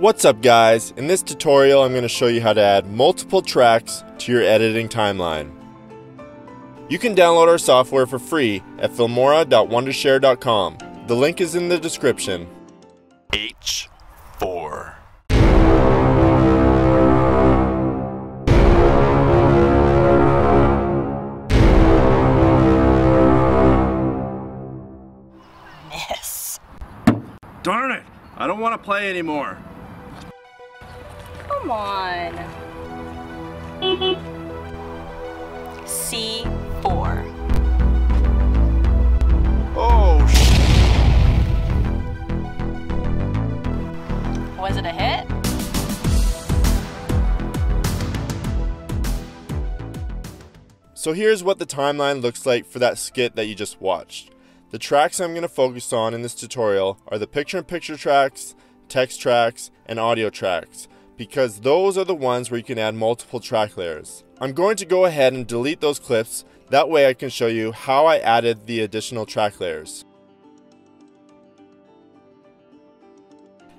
What's up guys? In this tutorial I'm going to show you how to add multiple tracks to your editing timeline. You can download our software for free at filmora.wondershare.com. The link is in the description. H4 Yes. Darn it! I don't want to play anymore. Come on. C4. Oh, sh- Was it a hit? So here's what the timeline looks like for that skit that you just watched. The tracks I'm going to focus on in this tutorial are the picture-in-picture tracks, text tracks, and audio tracks, because those are the ones where you can add multiple track layers. I'm going to go ahead and delete those clips, that way I can show you how I added the additional track layers.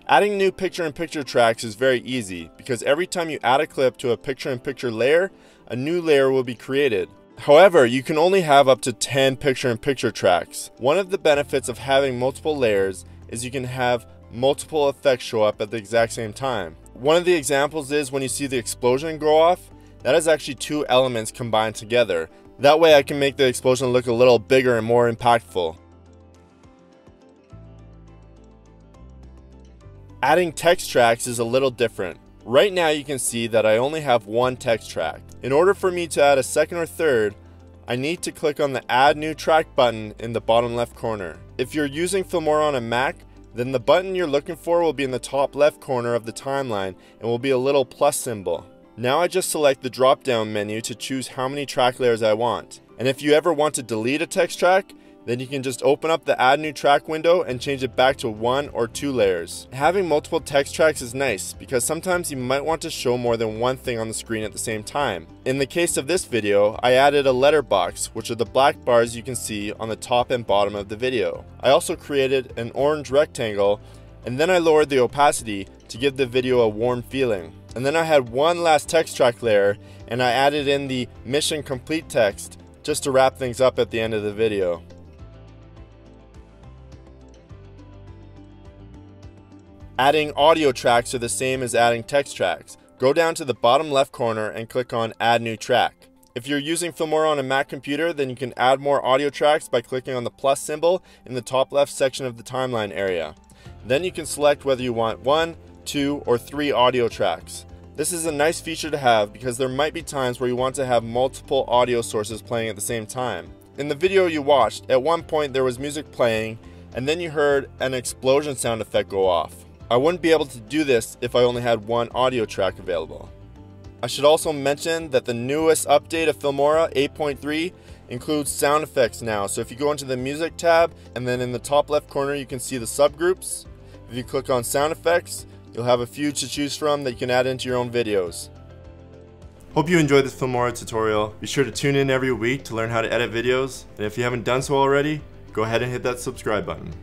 Adding new picture-in-picture tracks is very easy because every time you add a clip to a picture-in-picture layer, a new layer will be created. However, you can only have up to 10 picture-in-picture tracks. One of the benefits of having multiple layers is you can have multiple effects show up at the exact same time. One of the examples is when you see the explosion go off, that is actually two elements combined together. That way I can make the explosion look a little bigger and more impactful. Adding text tracks is a little different. Right now you can see that I only have one text track. In order for me to add a second or third, I need to click on the add new track button in the bottom left corner. If you're using Filmora on a Mac, then the button you're looking for will be in the top left corner of the timeline and will be a little plus symbol. Now I just select the drop down menu to choose how many track layers I want. And if you ever want to delete a text track, then you can just open up the add new track window and change it back to one or two layers. Having multiple text tracks is nice because sometimes you might want to show more than one thing on the screen at the same time. In the case of this video, I added a letterbox, which are the black bars you can see on the top and bottom of the video. I also created an orange rectangle and then I lowered the opacity to give the video a warm feeling. And then I had one last text track layer and I added in the mission complete text just to wrap things up at the end of the video. Adding audio tracks are the same as adding text tracks. Go down to the bottom left corner and click on Add New Track. If you're using Filmora on a Mac computer, then you can add more audio tracks by clicking on the plus symbol in the top left section of the timeline area. Then you can select whether you want one, two, or three audio tracks. This is a nice feature to have because there might be times where you want to have multiple audio sources playing at the same time. In the video you watched, at one point there was music playing and then you heard an explosion sound effect go off. I wouldn't be able to do this if I only had one audio track available. I should also mention that the newest update of Filmora 8.3 includes sound effects now. So if you go into the music tab and then in the top left corner you can see the subgroups. If you click on sound effects, you'll have a few to choose from that you can add into your own videos. Hope you enjoyed this Filmora tutorial. Be sure to tune in every week to learn how to edit videos. And if you haven't done so already, go ahead and hit that subscribe button.